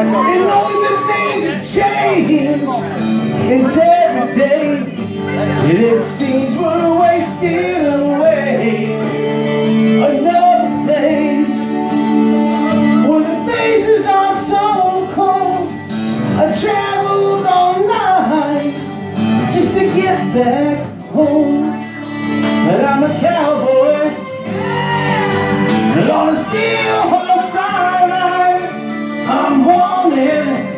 And all the things change. And every day it seems we're wasting away. Another place Where the faces are so cold. I traveled all night Just to get back home. But I'm a cowboy. And all the steel him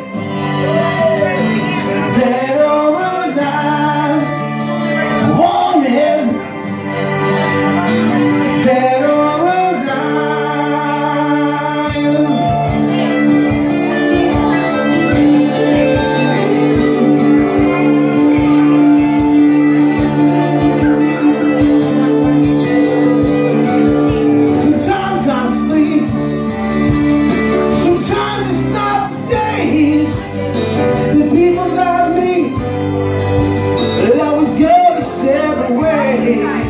Amen.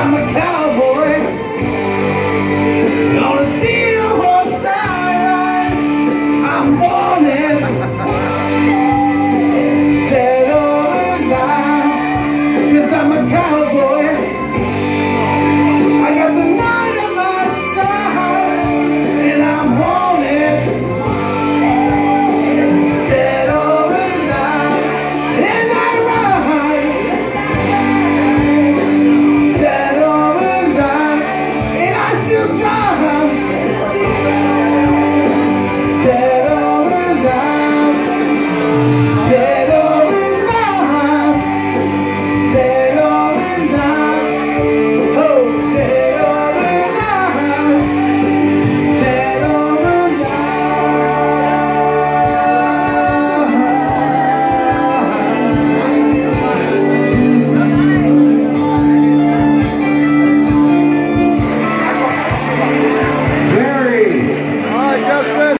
I'm a cowboy on a steel horse I ride. I'm born in. Tell all the lies, cause I'm a cowboy.